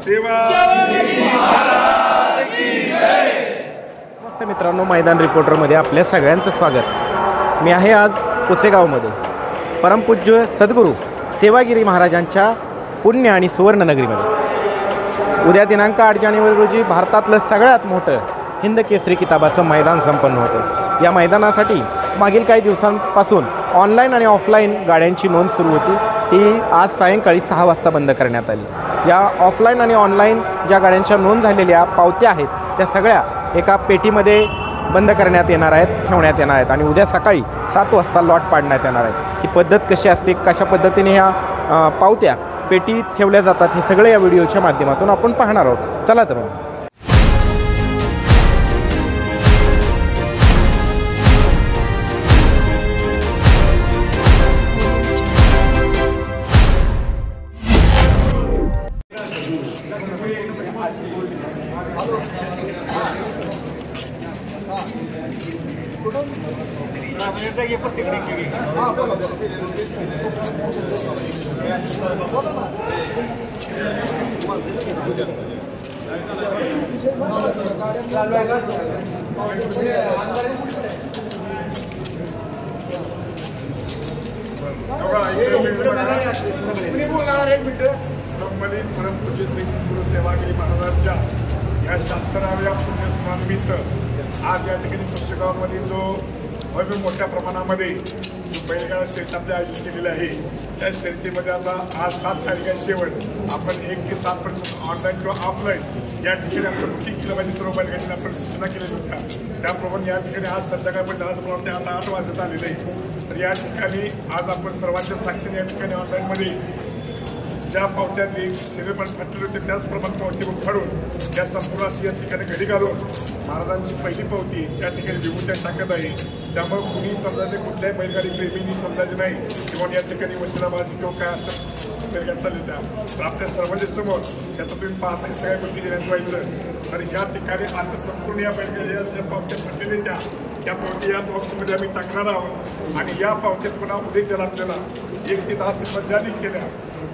सेवा. नमस्ते मित्रांनो मैदान रिपोर्टरमध्ये आपल्या सगळ्यांचं स्वागत. मी आहे आज पुसेगावमध्ये. परमपूज्य सद्गुरू सेवागिरी महाराजांच्या पुण्य आणि सुवर्णनगरीमध्ये उद्या दिनांक आठ जानेवारी रोजी भारतातलं सगळ्यात मोठं हिंद केसरी किताबाचं मैदान संपन्न होतं. या मैदानासाठी मागील काही दिवसांपासून ऑनलाईन आणि ऑफलाईन गाड्यांची नोंद सुरू होती. ती आज सायंकाळी सहा वाजता बंद करण्यात आली. या ऑफलाईन आणि ऑनलाईन ज्या गाड्यांच्या नोंद झालेल्या पावत्या आहेत त्या सगळ्या एका पेटीमध्ये बंद करण्यात येणार आहेत ठेवण्यात येणार आहेत आणि उद्या सकाळी सात वाजता लॉट पाडण्यात येणार आहे ही पद्धत कशी असते कशा पद्धतीने ह्या पावत्या पेटीत ठेवल्या जातात हे सगळे या व्हिडिओच्या माध्यमातून आपण पाहणार आहोत. चला तर मग ब्रह्मलीन परमपूज्य गुरु सेवागिरी महाराजांच्या या शहात्तराव्या पुण्यस्मरणानिमित्त आज या ठिकाणी पुस्तकामध्ये जो भव्य मोठ्या प्रमाणामध्ये जो बैलगाडा शर्यत आपल्या आयोजित केलेलं आहे त्या शर्यतीमध्ये आता आज सात तारखेला शेवट आपण एक ते सातपर्यंत ऑनलाईन किंवा ऑफलाईन या ठिकाणी आपण बुकिंग केलं पाहिजे सर्व बैलगाडीला आपण सूचना केल्या होत्या त्याप्रमाणे या ठिकाणी आज संध्याकाळपर्यंत आज मला वाटते आता आठ वाजता आलेलं आहे. तर या ठिकाणी आज आपण सर्वांच्या साक्षीने या ठिकाणी ऑनलाईनमध्ये ज्या पावत्यांनी सिनेमा फाटलेले होते त्याचप्रमाणे पावती फाडून त्या संपूर्ण अशी या ठिकाणी घडी घालून महाराजांची पहिली पावती त्या ठिकाणी विभूत्या टाकत आहे. त्यामुळे कुणी समजायचे कुठल्याही बैलगाडी प्रेमींनी समजायचे नाही किंवा या ठिकाणी वशिलाबाजी किंवा काय असं बैलगाडी चालली त्या. तर आपल्या सर्वांच्या समोर त्याचं तुम्ही पाहता सगळ्या गोष्टी देण्यात व्हायचं तर या ठिकाणी आता संपूर्ण या बैलगाडी पावत्या फाटलेल्या त्या या पावती या बॉक्समध्ये आम्ही टाकणार आहोत. आणि या पावतीत पुन्हा उद्याच्या आपल्याला एक ते दहा सिनेमा ज्या केल्या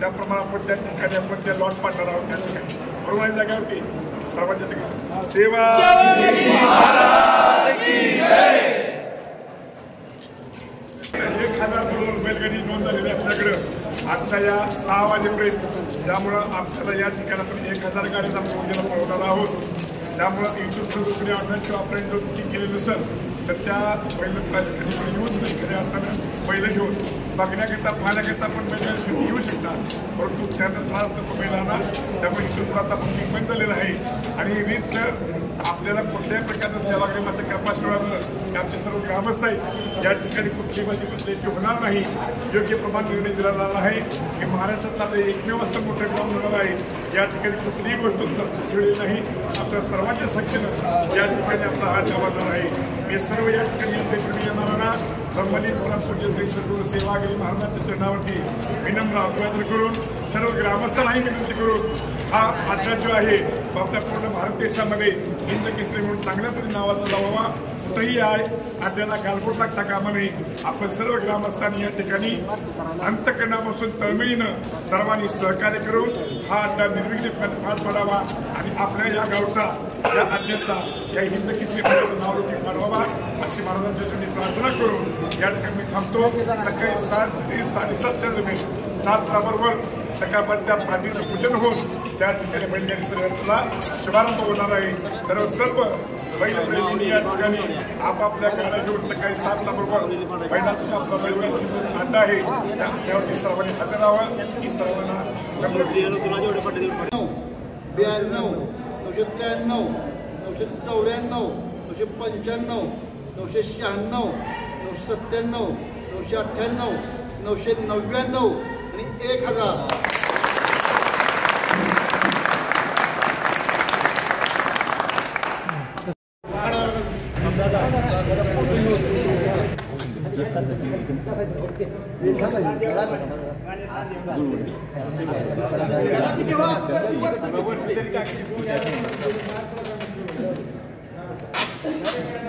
त्याप्रमाणे आपण त्या ठिकाणी आपण त्या लॉट पाडणार आहोत त्या ठिकाणी. बरोबर आहे जागेवरती? सर्वांच्या ठिकाणी. सेवा एक हजार ठिकाणी बैलगाडी नोंद झालेली आहे आपल्याकडं आजच्या या सहा वाजेपर्यंत. त्यामुळं आपल्याला या ठिकाणी आपण एक हजार गाडीचा उद्याला पळवणार आहोत. त्यामुळं युट्यूबवर तुम्ही ऑनलाईन किंवा ऑफलाईन जर बुकिंग केलेलं नसेल तर त्या पहिलं कधी येऊच नाही. खऱ्या अर्थानं पहिलं घेऊन. बघण्याकरिता पाहण्याकरिता पण म्हणजे पहिल्या येऊ शकतात. परंतु त्यांना त्रास नको बैलांना. त्यामुळे युट्यूबवर आता बुकिंग पण झालेलं आहे. आणि रीतसर आपल्याला कुठल्याही प्रकारचं सेवाग्रामाच्या कपाशिवानं आमचे सर्व ग्रामस्थ आहेत या ठिकाणी कुठली माझी कुठल्याची होणार नाही योग्य प्रमाण निर्णय दिला जाणार आहे. की महाराष्ट्रात आपलं एकमेव असं मोठं काम होणार आहे. या ठिकाणी कुठलीही गोष्ट जुळली नाही. आपल्या सर्वांच्या संख्येनं या ठिकाणी आपला हा जबाबदार आहे. मी सर्व या ठिकाणी येणार येणाऱ्यांना ब्रह्मलीन परमपूज्य श्री सद्गुरू सेवागिरी महाराजांच्या चरणावरती विनम्र अभिवादन करून सर्व ग्रामस्थांनाही विनंती करून हा अड्डा जो आहे तो आपल्या पूर्ण भारत देशामध्ये हिंद किसरी म्हणून चांगल्या तरी नावाचा लावावा. कुठंही आहे अड्ड्याला गालबोट लागता कामा नये. आपण सर्व ग्रामस्थांनी या ठिकाणी अंतकरणापासून तळमळीनं सर्वांनी सहकार्य करून हा अड्डा निर्विघ्नपणे पार पडावा आणि आपल्या या गावचा या अड्ड्याचा या हिंद किसरी नाव रोखी अशी महाराजांच्या प्रार्थना करून या ठिकाणी मी थांबतो. सकाळी सात ते साडेसातच्या दरम्यान सात बरोबर सकाळपर्यंत त्या पाठीचं पूजन होऊन त्या ठिकाणी बैलगाडी सर्वांचा शुभारंभ होणार आहे. तर सर्व बैलप्रेमी या ठिकाणी आपापल्या गाड्या घेऊन सकाळी सातला बरोबर बैलाचा आपला बैलगाडीची अड्डा आहे. त्या सर्वांनी हजर राहावं की सर्वांना ब्याण्णव नऊशे त्र्याण्णव नऊशे चौऱ्याण्णव नऊशे पंच्याण्णव नऊशे शहाण्णव नऊशे सत्त्याण्णव नऊशे अठ्ठ्याण्णव नऊशे नव्याण्णव आणि एक हजार.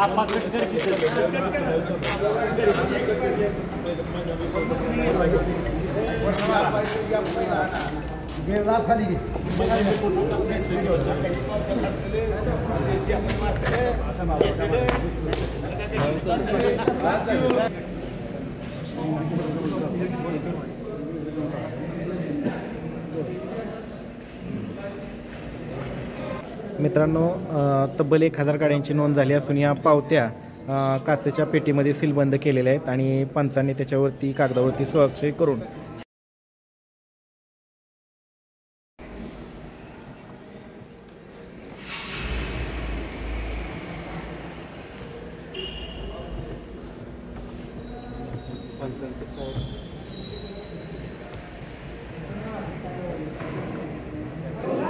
आप पकड़ कर गेवला खाली लास्ट मित्रांनो तब्बल एक हजार गाड्यांची नोंद झाली असून या पावत्या काचेच्या पेटीमध्ये सीलबंद केलेल्या आहेत आणि पंचांनी त्याच्यावरती कागदावरती स्वाक्षरी करून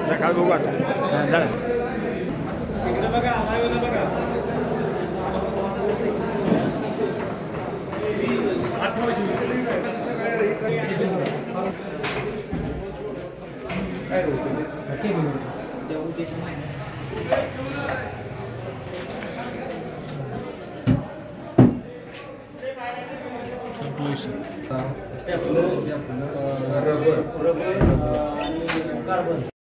सकाळ बघू रबर रबर आणि कार्बन